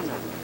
escándalo.